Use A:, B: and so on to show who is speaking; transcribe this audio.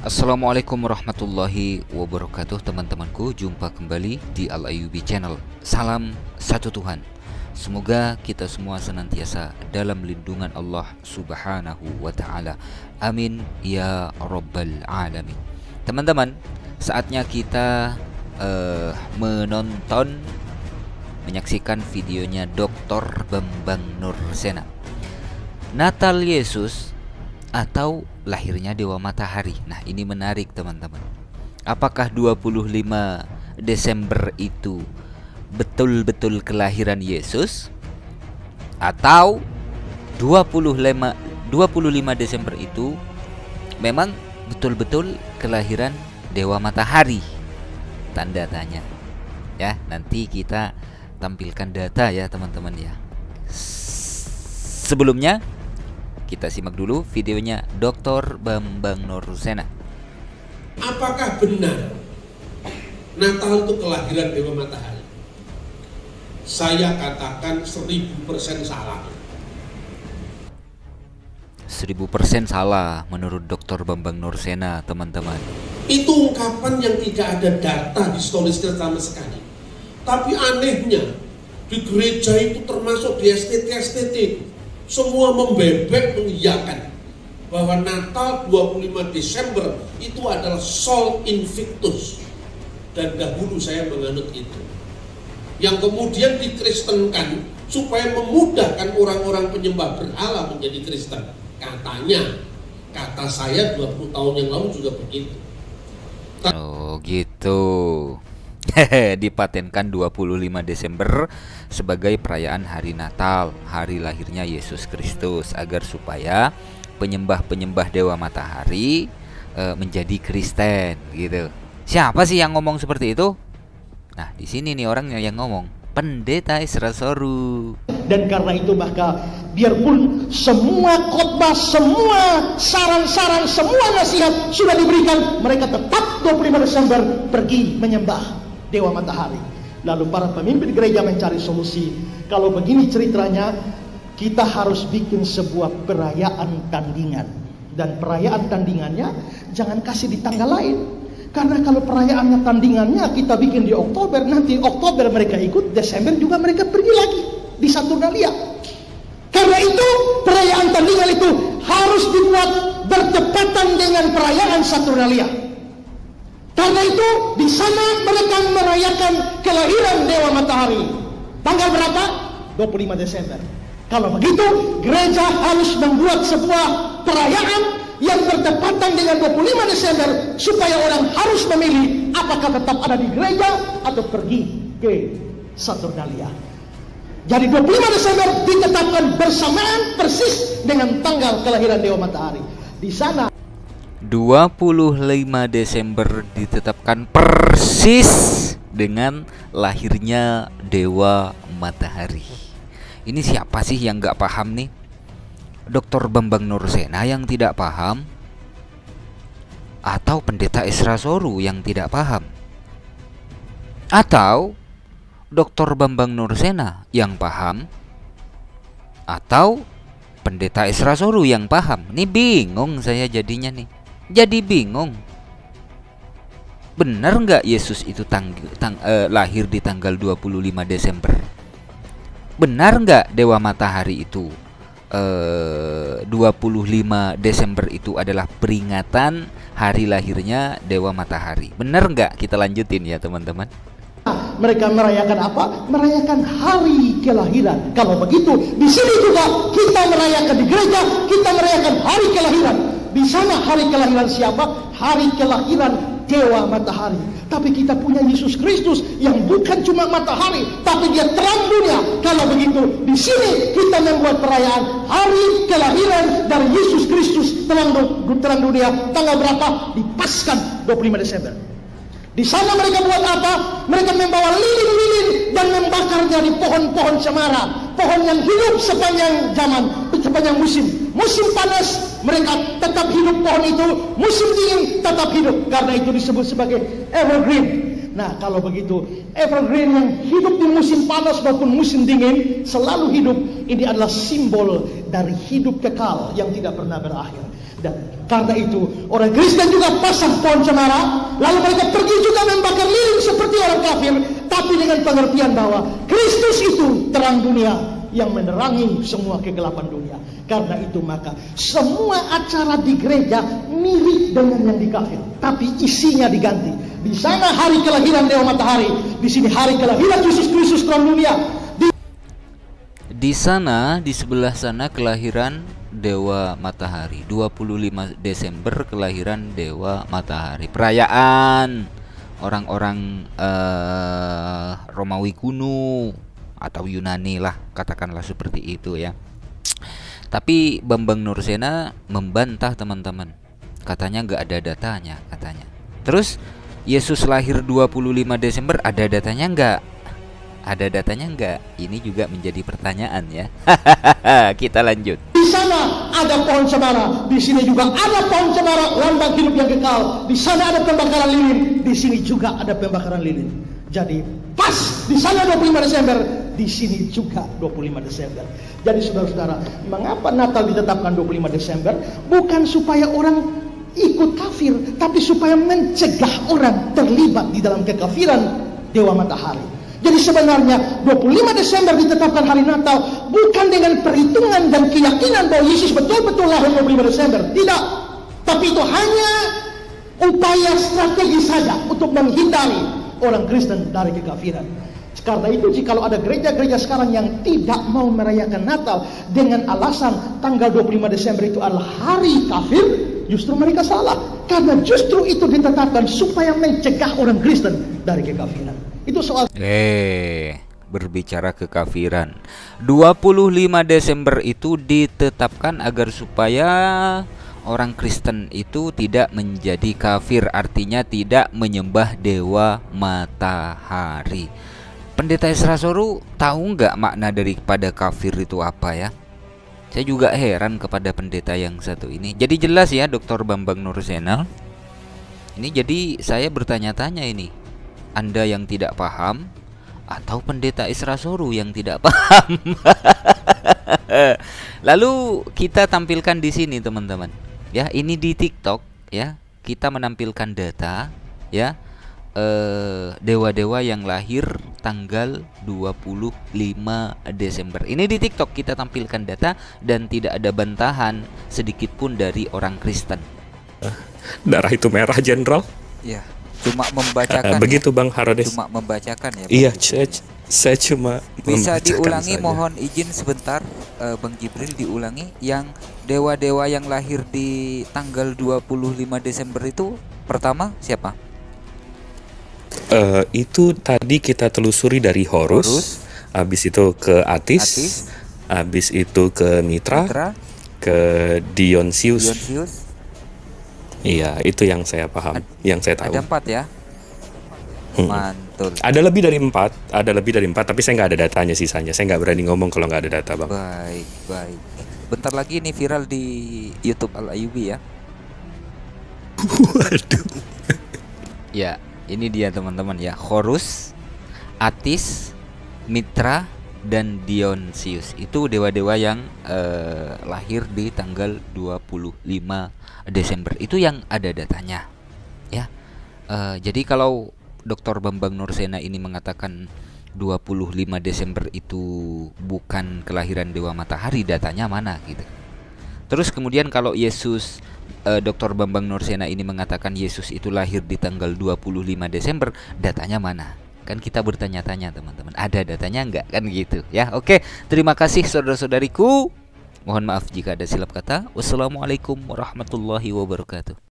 A: Assalamualaikum warahmatullahi wabarakatuh teman-temanku. Jumpa kembali di Al Ayubi Channel. Salam satu Tuhan. Semoga kita semua senantiasa dalam lindungan Allah subhanahu wa ta'ala. Amin ya rabbal alamin. Teman-teman saatnya kita uh, menonton Menyaksikan videonya Dr. Bambang Nursena. Natal Yesus atau lahirnya Dewa Matahari. Nah, ini menarik teman-teman. Apakah 25 Desember itu betul-betul kelahiran Yesus atau 25 25 Desember itu memang betul-betul kelahiran Dewa Matahari? Tanda tanya. Ya, nanti kita tampilkan data ya teman-teman ya. Sebelumnya kita simak dulu videonya Dr. Bambang Norsena.
B: Apakah benar Natal itu kelahiran Dewa Matahari? Saya katakan seribu persen salah.
A: Seribu persen salah menurut Dr. Bambang Norsena, teman-teman.
B: Itu ungkapan yang tidak ada data di historisnya sama sekali. Tapi anehnya, di gereja itu termasuk di STT-STT semua membebek mengiyakan bahwa Natal 25 Desember itu adalah Sol Invictus. Dan dahulu saya menganut itu. Yang kemudian dikristenkan supaya memudahkan orang-orang penyembah berhala menjadi Kristen. Katanya kata saya 20 tahun yang lalu juga begitu.
A: Oh gitu dipatenkan 25 Desember sebagai perayaan hari Natal, hari lahirnya Yesus Kristus agar supaya penyembah-penyembah dewa matahari e, menjadi Kristen gitu. Siapa sih yang ngomong seperti itu? Nah, di sini nih orangnya yang ngomong. Pendeta Isra Soru.
C: Dan karena itu maka biarpun semua khotbah, semua saran-saran, semua nasihat sudah diberikan, mereka tetap 25 Desember pergi menyembah dewa matahari. Lalu para pemimpin gereja mencari solusi. Kalau begini ceritanya, kita harus bikin sebuah perayaan tandingan. Dan perayaan tandingannya jangan kasih di tanggal lain. Karena kalau perayaannya tandingannya kita bikin di Oktober, nanti Oktober mereka ikut, Desember juga mereka pergi lagi di Saturnalia. Karena itu perayaan tandingan itu harus dibuat bertepatan dengan perayaan Saturnalia. Karena itu di sana mereka merayakan kelahiran Dewa Matahari. Tanggal berapa? 25 Desember. Kalau begitu, gereja harus membuat sebuah perayaan yang bertepatan dengan 25 Desember supaya orang harus memilih apakah tetap ada di gereja atau pergi ke Saturnalia. Jadi 25 Desember ditetapkan bersamaan persis dengan tanggal kelahiran Dewa Matahari. Di sana
A: 25 Desember ditetapkan persis dengan lahirnya Dewa Matahari. Ini siapa sih yang nggak paham nih? Dr. Bambang Nursena yang tidak paham? Atau Pendeta Isra Soru yang tidak paham? Atau Dr. Bambang Nursena yang paham? Atau Pendeta Isra Soru yang paham? Ini bingung saya jadinya nih jadi bingung. Benar nggak Yesus itu tang, tang, eh, lahir di tanggal 25 Desember? Benar nggak Dewa Matahari itu eh, 25 Desember itu adalah peringatan hari lahirnya Dewa Matahari? Benar nggak? Kita lanjutin ya teman-teman.
C: Mereka merayakan apa? Merayakan hari kelahiran. Kalau begitu, di sini juga kita merayakan di gereja, kita merayakan hari kelahiran. Di sana hari kelahiran siapa? Hari kelahiran Dewa Matahari. Tapi kita punya Yesus Kristus yang bukan cuma matahari, tapi dia terang dunia. Kalau begitu, di sini kita membuat perayaan hari kelahiran dari Yesus Kristus terang, terang dunia. Tanggal berapa? Dipaskan 25 Desember. Di sana mereka buat apa? Mereka membawa lilin-lilin dan membakarnya di pohon-pohon cemara. Pohon yang hidup sepanjang zaman, sepanjang musim. Musim panas, mereka tetap hidup pohon itu. Musim dingin, tetap hidup. Karena itu disebut sebagai evergreen. Nah, kalau begitu, evergreen yang hidup di musim panas maupun musim dingin selalu hidup. Ini adalah simbol dari hidup kekal yang tidak pernah berakhir. Dan karena itu, orang Kristen juga pasang pohon cemara, lalu mereka pergi juga membakar lilin seperti orang kafir, tapi dengan pengertian bahwa Kristus itu terang dunia yang menerangi semua kegelapan dunia. Karena itu maka semua acara di gereja mirip dengan yang di kafir, tapi isinya diganti. Di sana hari kelahiran Dewa Matahari, di sini hari kelahiran Yesus Kristus terang dunia. Di
A: Di sana, di sebelah sana kelahiran Dewa Matahari. 25 Desember kelahiran Dewa Matahari. Perayaan orang-orang eh, Romawi kuno atau Yunani lah, katakanlah seperti itu ya. Tapi Bambang Nursena membantah teman-teman. Katanya nggak ada datanya katanya. Terus Yesus lahir 25 Desember ada datanya nggak? Ada datanya nggak? Ini juga menjadi pertanyaan ya. Kita lanjut.
C: Di sana ada pohon cemara, di sini juga ada pohon cemara, lambang hidup yang kekal. Di sana ada pembakaran lilin, di sini juga ada pembakaran lilin. Jadi pas di sana 25 Desember, di sini juga 25 Desember. Jadi saudara-saudara, mengapa Natal ditetapkan 25 Desember? Bukan supaya orang ikut kafir, tapi supaya mencegah orang terlibat di dalam kekafiran Dewa Matahari. Jadi sebenarnya 25 Desember ditetapkan hari Natal bukan dengan perhitungan dan keyakinan bahwa Yesus betul-betul lahir 25 Desember. Tidak. Tapi itu hanya upaya strategi saja untuk menghindari orang Kristen dari kekafiran. Karena itu jikalau ada gereja-gereja sekarang yang tidak mau merayakan Natal dengan alasan tanggal 25 Desember itu adalah hari kafir, justru mereka salah. Karena justru itu ditetapkan supaya mencegah orang Kristen dari kekafiran. Itu soal
A: Eh, berbicara kekafiran. 25 Desember itu ditetapkan agar supaya orang Kristen itu tidak menjadi kafir, artinya tidak menyembah dewa matahari. Pendeta Isra Soru tahu nggak makna daripada kafir itu apa ya? Saya juga heran kepada pendeta yang satu ini. Jadi jelas ya, Dr. Bambang Nursenal. Ini jadi saya bertanya-tanya ini. Anda yang tidak paham atau pendeta Isra Soru yang tidak paham? Lalu kita tampilkan di sini teman-teman. Ya, ini di TikTok ya. Kita menampilkan data ya eh, dewa-dewa yang lahir tanggal 25 Desember. Ini di TikTok kita tampilkan data dan tidak ada bantahan sedikit pun dari orang Kristen.
D: Darah itu merah, Jenderal.
A: Ya, cuma membacakan.
D: Eh, begitu, Bang Harodes.
A: Cuma membacakan ya. Bang.
D: Iya, saya, saya cuma
A: Bisa diulangi
D: saja.
A: mohon izin sebentar eh, Bang Jibril diulangi yang dewa-dewa yang lahir di tanggal 25 Desember itu pertama siapa?
D: Eh, itu tadi kita telusuri dari Horus,
A: Horus.
D: habis itu ke Atis,
A: Atis.
D: habis itu ke Mitra,
A: Mitra,
D: ke Dionysius.
A: Dionysius.
D: Iya, itu yang saya paham, yang saya tahu.
A: Ada empat ya.
D: Hmm.
A: Mantul.
D: Ada lebih dari empat, ada lebih dari empat, tapi saya nggak ada datanya sisanya. Saya nggak berani ngomong kalau nggak ada data, bang.
A: Baik, baik. Bentar lagi ini viral di YouTube Al Ayubi ya.
D: Waduh.
A: Ya, ini dia teman-teman ya. Horus, Atis, Mitra, dan Dionysius. Itu dewa-dewa yang eh, lahir di tanggal 25 Desember. Itu yang ada datanya. Ya. Eh, jadi kalau Dr. Bambang Nursena ini mengatakan 25 Desember itu bukan kelahiran dewa matahari, datanya mana gitu. Terus kemudian kalau Yesus eh, Dr. Bambang Nursena ini mengatakan Yesus itu lahir di tanggal 25 Desember, datanya mana? Kan kita bertanya-tanya teman-teman, ada datanya enggak kan gitu ya. Oke, terima kasih saudara-saudariku. Mohon maaf jika ada silap kata. Wassalamualaikum warahmatullahi wabarakatuh.